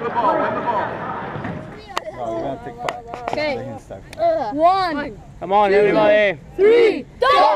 win the ball, win the ball. gonna take five. Okay. One, Come on, everybody. three, go!